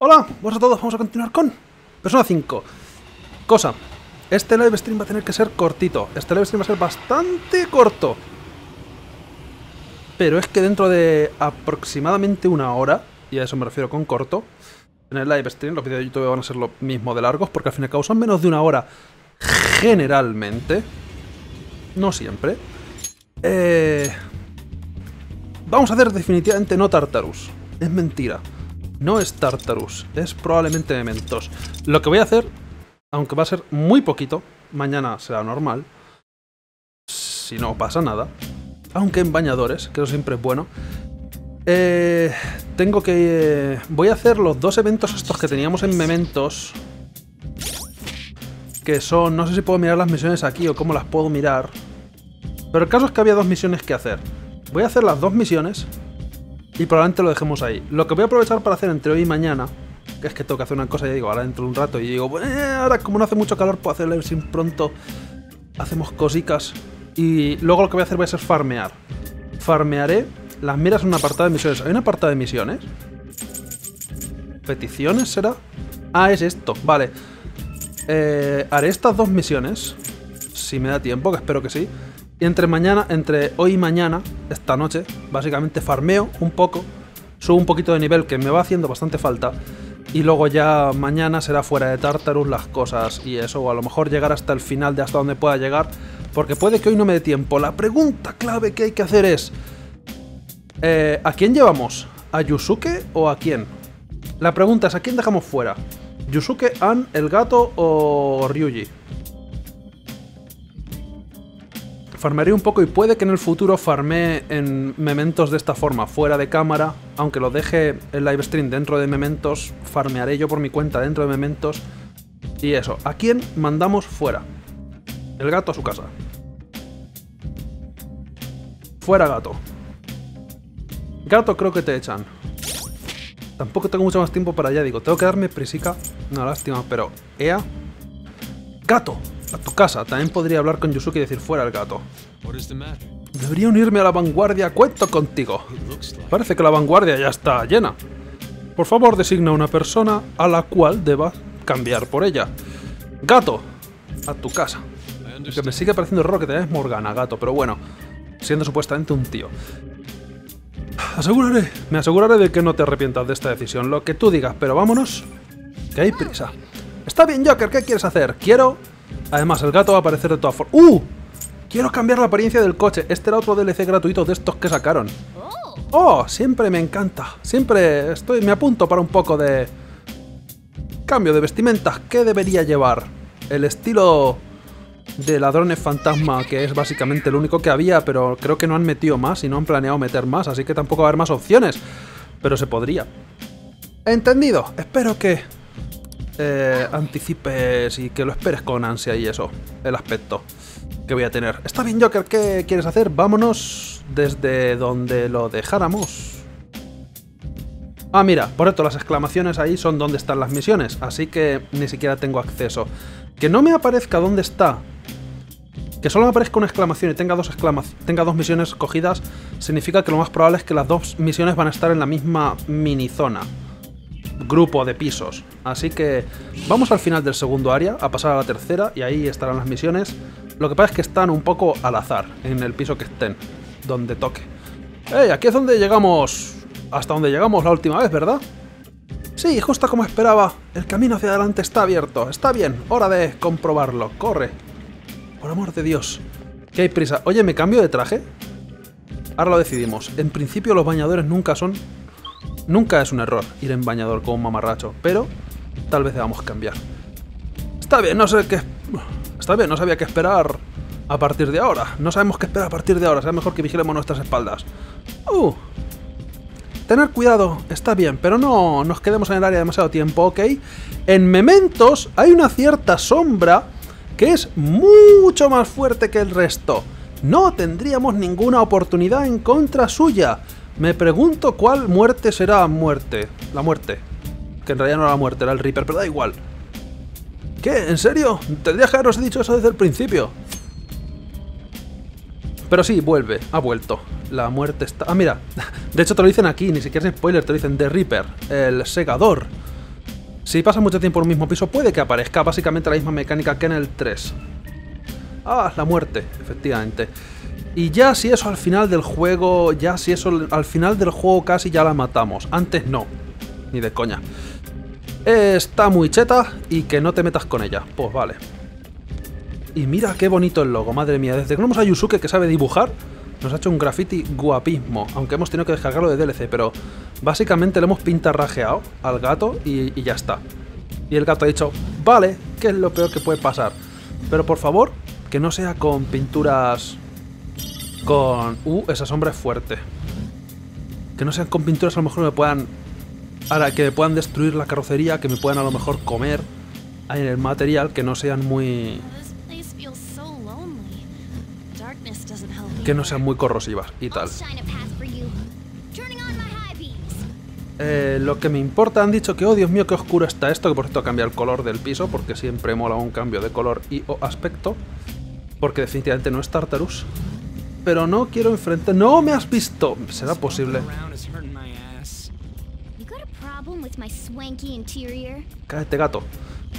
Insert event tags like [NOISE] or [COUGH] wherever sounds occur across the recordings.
Hola, buenas a todos, vamos a continuar con Persona 5 Cosa, este live stream va a tener que ser cortito. Este live stream va a ser bastante corto. Pero es que dentro de aproximadamente una hora Y a eso me refiero con corto En el live stream, los vídeos de YouTube van a ser lo mismo de largos Porque al fin y al cabo son menos de una hora Generalmente. No siempre. Eh... Vamos a hacer definitivamente no Tartarus. Es mentira no es Tartarus, es probablemente Mementos. Lo que voy a hacer, aunque va a ser muy poquito, mañana será normal, si no pasa nada, aunque en bañadores, que eso siempre es bueno, eh, tengo que... voy a hacer los dos eventos estos que teníamos en Mementos, que son... no sé si puedo mirar las misiones aquí o cómo las puedo mirar, pero el caso es que había dos misiones que hacer. Voy a hacer las dos misiones y probablemente lo dejemos ahí. Lo que voy a aprovechar para hacer entre hoy y mañana, que es que tengo que hacer una cosa, y digo, ahora dentro de un rato, y digo, eh, ahora como no hace mucho calor, puedo hacer sin pronto. Hacemos cositas. Y luego lo que voy a hacer va a ser farmear. Farmearé las miras en un apartado de misiones. ¿Hay un apartado de misiones? ¿Peticiones será? Ah, es esto, vale. Eh, haré estas dos misiones. Si me da tiempo, que espero que sí. Y entre mañana, entre hoy y mañana, esta noche, básicamente farmeo un poco, subo un poquito de nivel que me va haciendo bastante falta. Y luego ya mañana será fuera de Tartarus las cosas y eso, o a lo mejor llegar hasta el final de hasta donde pueda llegar, porque puede que hoy no me dé tiempo. La pregunta clave que hay que hacer es, eh, ¿a quién llevamos? ¿A Yusuke o a quién? La pregunta es, ¿a quién dejamos fuera? ¿Yusuke, An, el gato o Ryuji? Farmearé un poco y puede que en el futuro farmee en Mementos de esta forma, fuera de cámara. Aunque lo deje el live stream dentro de Mementos, farmearé yo por mi cuenta dentro de Mementos. Y eso, ¿a quién mandamos fuera? El gato a su casa. Fuera gato. Gato creo que te echan. Tampoco tengo mucho más tiempo para allá, digo, tengo que darme prisica. No, lástima, pero... Ea. Gato. A tu casa. También podría hablar con Yusuke y decir fuera el gato. Debería unirme a la vanguardia. Cuento contigo. Parece que la vanguardia ya está llena. Por favor, designa una persona a la cual deba cambiar por ella. Gato. A tu casa. Que me sigue pareciendo raro que te es Morgana, gato, pero bueno. Siendo supuestamente un tío. Aseguraré, me aseguraré de que no te arrepientas de esta decisión. Lo que tú digas, pero vámonos. Que hay prisa. Está bien, Joker, ¿qué quieres hacer? Quiero Además, el gato va a aparecer de todas formas. ¡Uh! Quiero cambiar la apariencia del coche. Este era otro DLC gratuito de estos que sacaron. ¡Oh! Siempre me encanta. Siempre estoy, me apunto para un poco de... Cambio de vestimenta. ¿Qué debería llevar? El estilo de ladrones fantasma, que es básicamente el único que había, pero creo que no han metido más y no han planeado meter más, así que tampoco va a haber más opciones. Pero se podría. Entendido. Espero que eh, anticipes y que lo esperes con ansia y eso, el aspecto que voy a tener. Está bien, Joker, ¿qué quieres hacer? Vámonos desde donde lo dejáramos. Ah, mira, por esto las exclamaciones ahí son donde están las misiones, así que ni siquiera tengo acceso. Que no me aparezca dónde está, que solo me aparezca una exclamación y tenga dos, tenga dos misiones cogidas, significa que lo más probable es que las dos misiones van a estar en la misma mini zona grupo de pisos. Así que vamos al final del segundo área, a pasar a la tercera, y ahí estarán las misiones. Lo que pasa es que están un poco al azar, en el piso que estén, donde toque. ¡Ey! Aquí es donde llegamos... Hasta donde llegamos la última vez, ¿verdad? Sí, justo como esperaba. El camino hacia adelante está abierto. Está bien, hora de comprobarlo. Corre. Por amor de Dios. ¿Qué hay prisa? Oye, ¿me cambio de traje? Ahora lo decidimos. En principio los bañadores nunca son Nunca es un error ir en bañador con un mamarracho, pero tal vez debamos cambiar. Está bien, no sé qué... Está bien, no sabía qué esperar a partir de ahora. No sabemos qué esperar a partir de ahora. Será mejor que vigilemos nuestras espaldas. Uh. Tener cuidado está bien, pero no nos quedemos en el área demasiado tiempo, ¿ok? En Mementos hay una cierta sombra que es mucho más fuerte que el resto. No tendríamos ninguna oportunidad en contra suya. Me pregunto cuál muerte será muerte. La muerte. Que en realidad no era la muerte, era el Reaper, pero da igual. ¿Qué? ¿En serio? Tendría que haberos dicho eso desde el principio. Pero sí, vuelve, ha vuelto. La muerte está... Ah, mira. [LAUGHS] De hecho te lo dicen aquí, ni siquiera es spoiler, te lo dicen The Reaper, el segador. Si pasas mucho tiempo en un mismo piso, puede que aparezca básicamente la misma mecánica que en el 3. Ah, la muerte, efectivamente. Y ya si eso al final del juego, ya si eso al final del juego casi ya la matamos. Antes no, ni de coña. Está muy cheta y que no te metas con ella. Pues vale. Y mira qué bonito el logo, madre mía. Desde que tenemos a Yusuke que sabe dibujar, nos ha hecho un graffiti guapismo. Aunque hemos tenido que descargarlo de DLC, pero básicamente le hemos pintarrajeado al gato y, y ya está. Y el gato ha dicho, vale, ¿qué es lo peor que puede pasar? Pero por favor, que no sea con pinturas... Con... Uh, esa sombra es fuerte. Que no sean con pinturas a lo mejor me puedan... Ahora, que me puedan destruir la carrocería, que me puedan a lo mejor comer en el material, que no sean muy... Que no sean muy corrosivas y tal. Eh, lo que me importa, han dicho que, oh Dios mío, qué oscuro está esto, que por cierto cambia el color del piso, porque siempre mola un cambio de color y aspecto. Porque definitivamente no es Tartarus. Pero no quiero enfrentar... ¡No me has visto! ¿Será posible? Cállate, gato.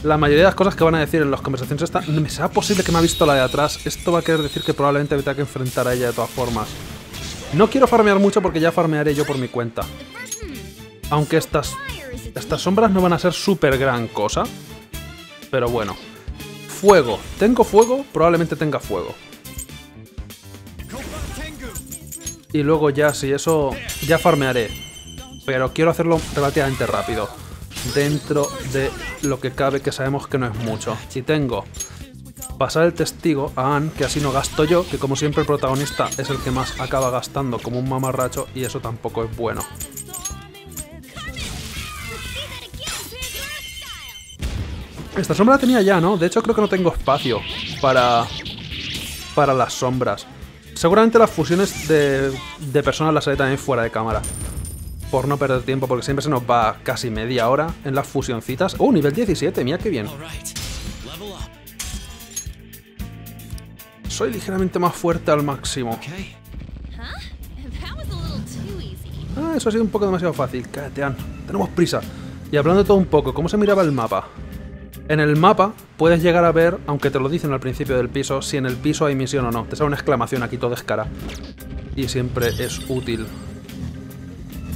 La mayoría de las cosas que van a decir en las conversaciones están... ¿Será posible que me ha visto la de atrás? Esto va a querer decir que probablemente me tenga que enfrentar a ella de todas formas. No quiero farmear mucho porque ya farmearé yo por mi cuenta. Aunque estas, estas sombras no van a ser súper gran cosa. Pero bueno. Fuego. ¿Tengo fuego? Probablemente tenga fuego. Y luego ya, si eso, ya farmearé. Pero quiero hacerlo relativamente rápido. Dentro de lo que cabe, que sabemos que no es mucho. Y tengo pasar el testigo a Anne, que así no gasto yo, que como siempre el protagonista es el que más acaba gastando como un mamarracho y eso tampoco es bueno. Esta sombra la tenía ya, ¿no? De hecho creo que no tengo espacio para, para las sombras. Seguramente las fusiones de, de personas las haré también fuera de cámara. Por no perder tiempo, porque siempre se nos va casi media hora en las fusioncitas. ¡Oh, nivel 17! Mira qué bien. Soy ligeramente más fuerte al máximo. Ah, eso ha sido un poco demasiado fácil. Cállate, Ann. Tenemos prisa. Y hablando de todo un poco, ¿cómo se miraba el mapa? En el mapa puedes llegar a ver, aunque te lo dicen al principio del piso, si en el piso hay misión o no. Te sale una exclamación aquí todo cara. Y siempre es útil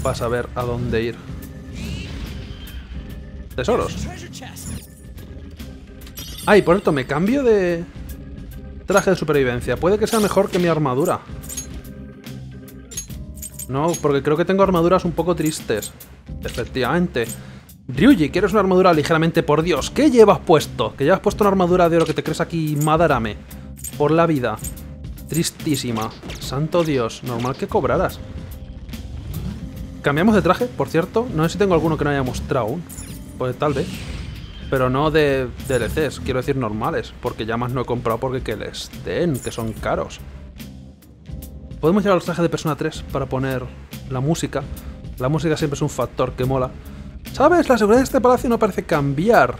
para saber a dónde ir. Tesoros. Ay, por cierto, me cambio de traje de supervivencia. Puede que sea mejor que mi armadura. No, porque creo que tengo armaduras un poco tristes. Efectivamente. Ryuji, ¿quieres una armadura ligeramente? Por Dios, ¿qué llevas puesto? Que llevas puesto una armadura de oro que te crees aquí Madarame. Por la vida. Tristísima. Santo Dios, normal que cobraras. Cambiamos de traje, por cierto. No sé si tengo alguno que no haya mostrado aún. Pues tal vez. Pero no de DLCs, quiero decir normales. Porque ya más no he comprado porque que les den, que son caros. Podemos llevar los trajes de Persona 3 para poner la música. La música siempre es un factor que mola. ¿Sabes? La seguridad de este palacio no parece cambiar.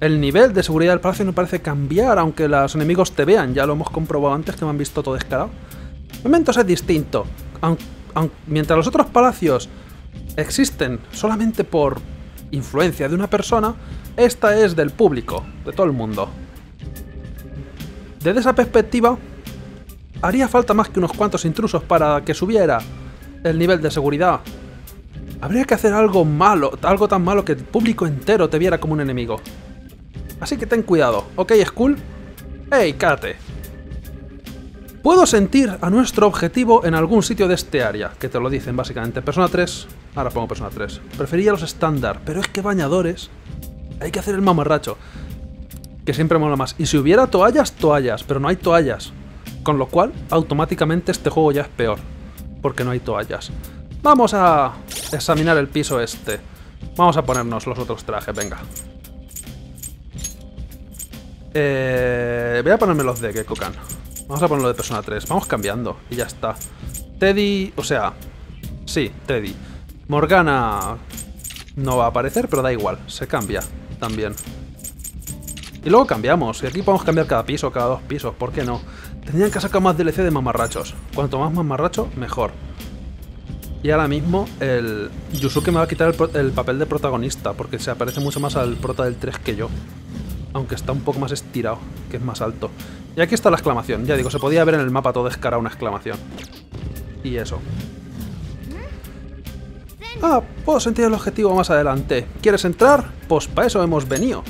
El nivel de seguridad del palacio no parece cambiar, aunque los enemigos te vean. Ya lo hemos comprobado antes que me han visto todo descarado. Momentos es distinto. mientras los otros palacios existen solamente por influencia de una persona, esta es del público, de todo el mundo. Desde esa perspectiva, haría falta más que unos cuantos intrusos para que subiera el nivel de seguridad Habría que hacer algo malo, algo tan malo que el público entero te viera como un enemigo. Así que ten cuidado, ¿ok, Skull? ¡Ey, cállate! Puedo sentir a nuestro objetivo en algún sitio de este área, que te lo dicen básicamente. Persona 3, ahora pongo persona 3. Prefería los estándar, pero es que bañadores... Hay que hacer el mamarracho. Que siempre mola más. Y si hubiera toallas, toallas, pero no hay toallas. Con lo cual, automáticamente este juego ya es peor. Porque no hay toallas. Vamos a examinar el piso este. Vamos a ponernos los otros trajes, venga. Eh, voy a ponerme los de Gekkokan. Vamos a ponerlo de Persona 3. Vamos cambiando y ya está. Teddy... O sea... Sí, Teddy. Morgana... No va a aparecer, pero da igual. Se cambia también. Y luego cambiamos. Y aquí podemos cambiar cada piso, cada dos pisos. ¿Por qué no? Tendrían que sacar más DLC de mamarrachos. Cuanto más mamarracho, mejor. Y ahora mismo el Yusuke me va a quitar el, el, papel de protagonista, porque se aparece mucho más al prota del 3 que yo. Aunque está un poco más estirado, que es más alto. Y aquí está la exclamación, ya digo, se podía ver en el mapa todo descarado una exclamación. Y eso. Ah, puedo sentir el objetivo más adelante. ¿Quieres entrar? Pues para eso hemos venido.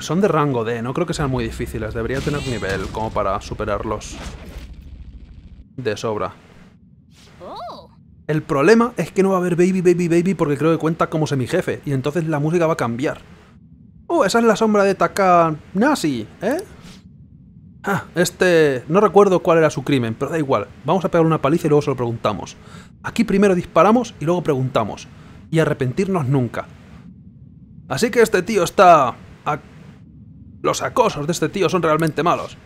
Son de rango D, no creo que sean muy difíciles. Debería tener nivel como para superarlos. De sobra. El problema es que no va a haber Baby Baby Baby porque creo que cuenta como semi-jefe. Y entonces la música va a cambiar. Oh, esa es la sombra de Taka Nasi, ¿eh? Ah, este... No recuerdo cuál era su crimen, pero da igual. Vamos a pegar una paliza y luego se lo preguntamos. Aquí primero disparamos y luego preguntamos. Y arrepentirnos nunca. Así que este tío está... Los acosos de este tío son realmente malos.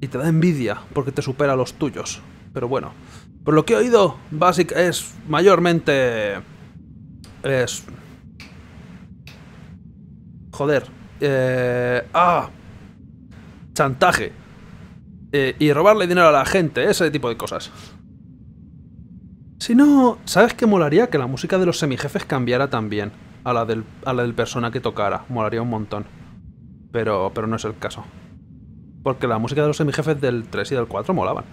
Y te da envidia porque te supera a los tuyos. Pero bueno, por lo que he oído, Basic es mayormente... Es... Joder. Eh... Ah, chantaje eh, y robarle dinero a la gente, ese tipo de cosas. Si no, ¿sabes qué molaría? Que la música de los semijefes cambiara también a la del, a la del persona que tocara. Molaría un montón. Pero, pero no es el caso. Porque la música de los semijefes del 3 y del 4 molaban.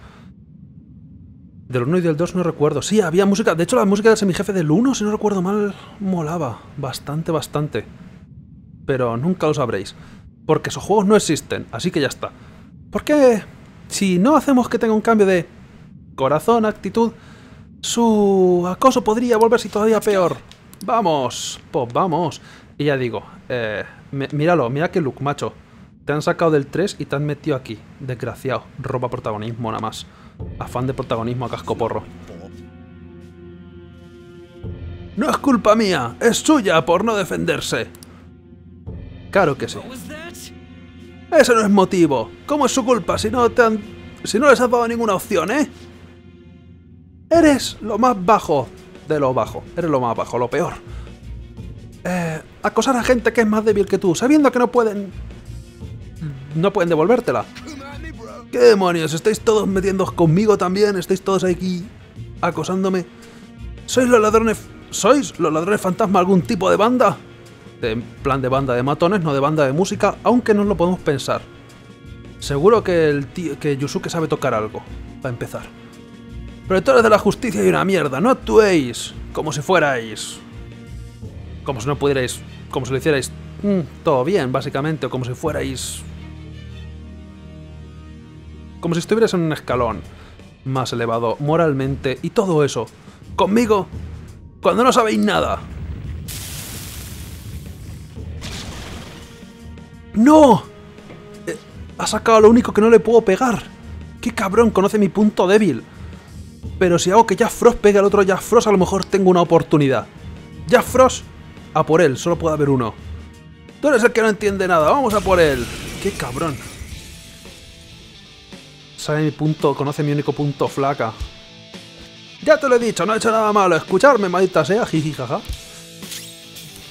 Del 1 y del 2 no recuerdo. Sí, había música. De hecho, la música del semijefe del 1, si no recuerdo mal, molaba. Bastante, bastante. Pero nunca lo sabréis. Porque esos juegos no existen, así que ya está. ¿Por qué? Si no hacemos que tenga un cambio de corazón, actitud, su acoso podría volverse todavía peor. Vamos, pues vamos. Y ya digo, eh, míralo, mira qué look, macho. Te han sacado del 3 y te han metido aquí. Desgraciado, roba protagonismo nada más. Afán de protagonismo a casco porro. No es culpa mía, es suya por no defenderse. Claro que sí. Eso no es motivo. ¿Cómo es su culpa si no te han... si no les has dado ninguna opción, eh? Eres lo más bajo de lo bajo. Eres lo más bajo, lo peor. Eh, acosar a gente que es más débil que tú, sabiendo que no pueden... No pueden devolvértela. ¿Qué demonios? ¿Estáis todos metiéndoos conmigo también? ¿Estáis todos aquí acosándome? ¿Sois los ladrones... ¿Sois los ladrones fantasma algún tipo de banda? de plan de banda de matones, no de banda de música, aunque no lo podemos pensar. Seguro que el tío, que Yusuke sabe tocar algo, para empezar. Pero de la justicia y una mierda, no actuéis como si fuerais... Como si no pudierais... Como si lo hicierais mm, todo bien, básicamente, o como si fuerais... Como si estuvierais en un escalón más elevado moralmente y todo eso. Conmigo, cuando no sabéis nada. ¡No! Eh, ha sacado lo único que no le puedo pegar. ¡Qué cabrón! Conoce mi punto débil. Pero si hago que Jack Frost pegue al otro Jack Frost, a lo mejor tengo una oportunidad. Jack Frost, a por él, solo puede haber uno. Tú eres el que no entiende nada, vamos a por él. ¡Qué cabrón! Sabe mi punto, conoce mi único punto flaca. Ya te lo he dicho, no he hecho nada malo. Escucharme, maldita sea, [LAUGHS] jiji, jaja.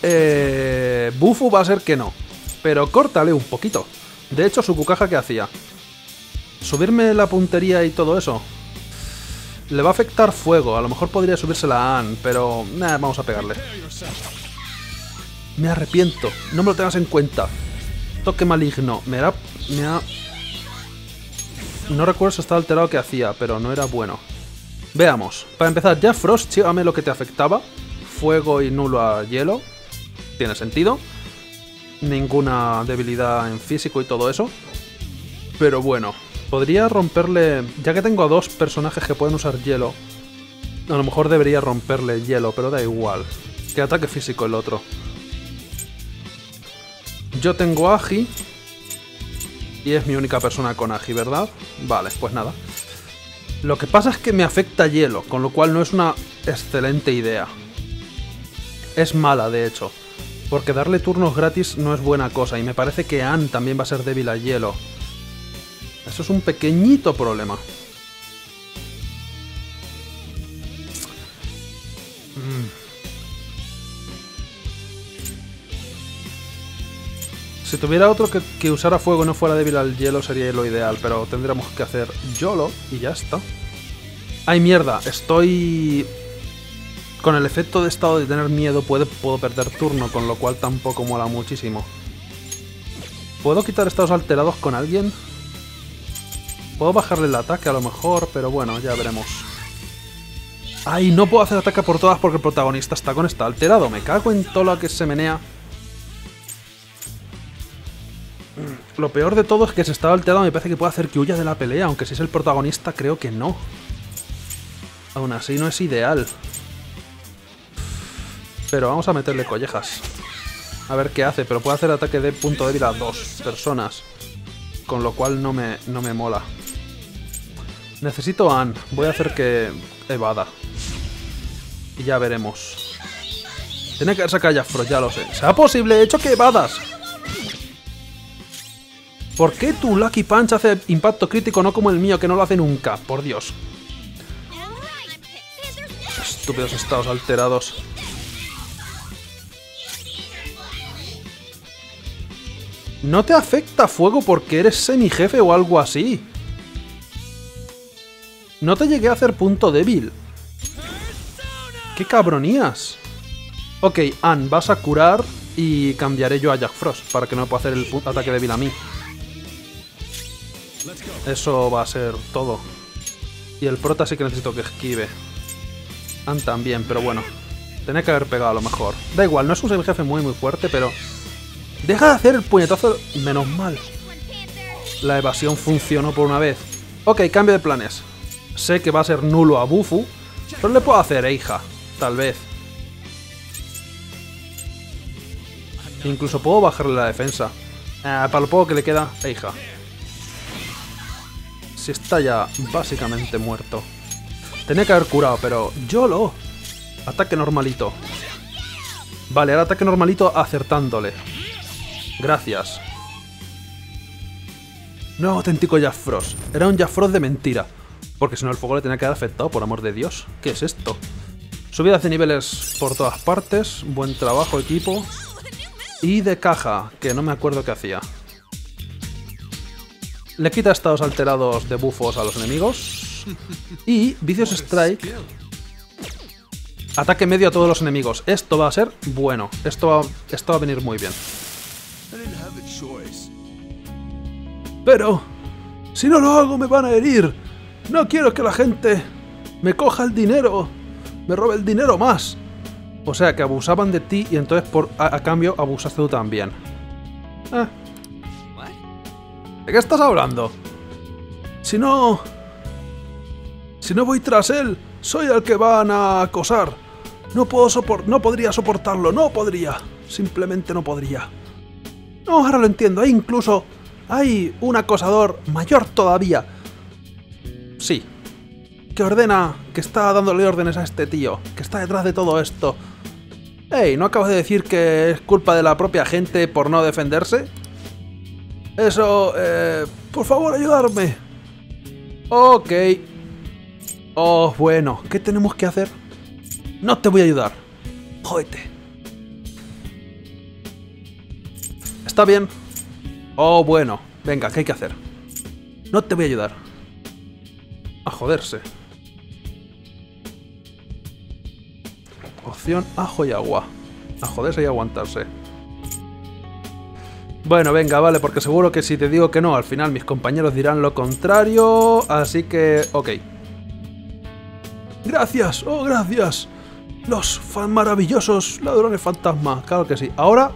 Eh, Bufu va a ser que no pero córtale un poquito. De hecho, su cucaja que hacía. Subirme la puntería y todo eso. Le va a afectar fuego. A lo mejor podría subirse la Ann, pero... Nah, vamos a pegarle. Me arrepiento. No me lo tengas en cuenta. Toque maligno. Me ha... Me ha... No recuerdo si estaba alterado que hacía, pero no era bueno. Veamos. Para empezar, ya Frost, chígame lo que te afectaba. Fuego y nulo a hielo. Tiene sentido ninguna debilidad en físico y todo eso. Pero bueno, podría romperle... Ya que tengo a dos personajes que pueden usar hielo, a lo mejor debería romperle hielo, pero da igual. Que ataque físico el otro. Yo tengo Agi. Y es mi única persona con Agi, ¿verdad? Vale, pues nada. Lo que pasa es que me afecta hielo, con lo cual no es una excelente idea. Es mala, de hecho. Porque darle turnos gratis no es buena cosa, y me parece que Anne también va a ser débil a hielo. Eso es un pequeñito problema. Si tuviera otro que, usara fuego y no fuera débil al hielo sería lo ideal, pero tendríamos que hacer YOLO y ya está. ¡Ay, mierda! Estoy... Con el efecto de estado de tener miedo puedo, perder turno, con lo cual tampoco mola muchísimo. ¿Puedo quitar estados alterados con alguien? Puedo bajarle el ataque a lo mejor, pero bueno, ya veremos. ¡Ay! No puedo hacer ataque por todas porque el protagonista está con está alterado. Me cago en todo lo que se menea. Lo peor de todo es que si está alterado me parece que puede hacer que huya de la pelea, aunque si es el protagonista creo que no. Aún así no es ideal. Pero vamos a meterle collejas. A ver qué hace, pero puede hacer ataque de punto débil a dos personas. Con lo cual no me, no me mola. Necesito a Ann. Voy a hacer que evada. Y ya veremos. Tiene que sacar Jafro, ya lo sé. ¿Será posible? He hecho que evadas. ¿Por qué tu Lucky Punch hace impacto crítico no como el mío que no lo hace nunca? Por Dios. Estúpidos estados alterados. No te afecta fuego porque eres semi-jefe o algo así. No te llegué a hacer punto débil. ¡Qué cabronías! Ok, Ann, vas a curar y cambiaré yo a Jack Frost para que no pueda hacer el ataque débil a mí. Eso va a ser todo. Y el prota sí que necesito que esquive. Ann también, pero bueno. Tenía que haber pegado a lo mejor. Da igual, no es un jefe muy muy fuerte, pero... Deja de hacer el puñetazo... Menos mal. La evasión funcionó por una vez. Ok, cambio de planes. Sé que va a ser nulo a Bufu, pero le puedo hacer hija, tal vez. Incluso puedo bajarle la defensa. Eh, para lo poco que le queda, hija. Si está ya básicamente muerto. Tenía que haber curado, pero... ¡Yolo! Ataque normalito. Vale, ahora ataque normalito acertándole. Gracias. No, auténtico Jaffros. Era un Jaffros de mentira. Porque si no el fuego le tenía que haber afectado, por amor de Dios. ¿Qué es esto? Subidas de niveles por todas partes. Buen trabajo, equipo. Y de caja, que no me acuerdo qué hacía. Le quita estados alterados de bufos a los enemigos. Y Vicious Strike. Ataque medio a todos los enemigos. Esto va a ser bueno. Esto va, esto va a venir muy bien. Pero... Si no lo hago me van a herir. No quiero que la gente me coja el dinero, me robe el dinero más. O sea, que abusaban de ti y entonces por a, cambio abusaste tú también. Eh. ¿De qué estás hablando? Si no... Si no voy tras él, soy el que van a acosar. No puedo sopor no podría soportarlo, no podría. Simplemente no podría. No, ahora lo entiendo. Hay incluso... Hay un acosador mayor todavía Sí. Que ordena, que está dándole órdenes a este tío, que está detrás de todo esto. Ey, ¿no acabas de decir que es culpa de la propia gente por no defenderse? Eso, eh... Por favor, ayudarme. Ok. Oh, bueno. ¿Qué tenemos que hacer? No te voy a ayudar. Jódete. Está bien. Oh, bueno. Venga, ¿qué hay que hacer? No te voy a ayudar a joderse. Opción ajo y agua. A joderse y aguantarse. Bueno, venga, vale, porque seguro que si te digo que no, al final mis compañeros dirán lo contrario, así que... ok. Gracias, oh, gracias. Los fan maravillosos ladrones fantasma, claro que sí. Ahora,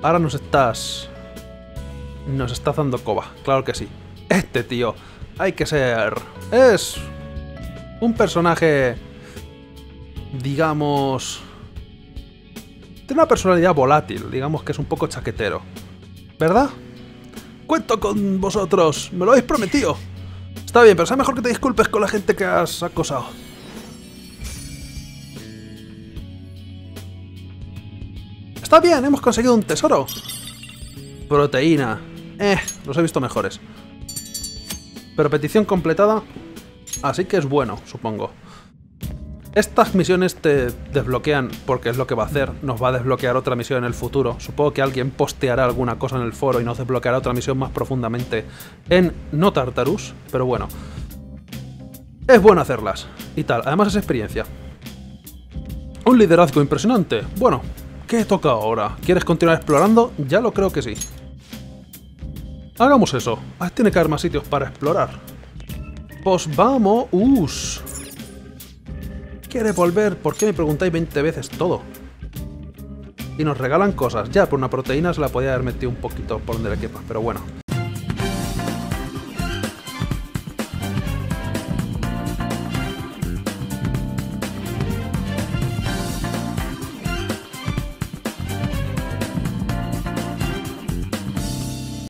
ahora nos estás... Nos estás dando coba, claro que sí. Este tío hay que ser... Es un personaje, digamos... Tiene una personalidad volátil, digamos que es un poco chaquetero. ¿Verdad? Cuento con vosotros, me lo habéis prometido. Está bien, pero sea mejor que te disculpes con la gente que has acosado. Está bien, hemos conseguido un tesoro. Proteína. Eh, los he visto mejores. Pero petición completada, así que es bueno, supongo. Estas misiones te desbloquean, porque es lo que va a hacer, nos va a desbloquear otra misión en el futuro. Supongo que alguien posteará alguna cosa en el foro y nos desbloqueará otra misión más profundamente en No Tartarus, pero bueno. Es bueno hacerlas. Y tal, además es experiencia. Un liderazgo impresionante. Bueno, ¿qué toca ahora? ¿Quieres continuar explorando? Ya lo creo que sí. Hagamos eso. Ah, tiene que haber más sitios para explorar. Pues vamos... ¡Us! ¿Quiere volver? ¿Por qué me preguntáis 20 veces todo? Y nos regalan cosas. Ya, por una proteína se la podía haber metido un poquito por donde le quepa, pero bueno.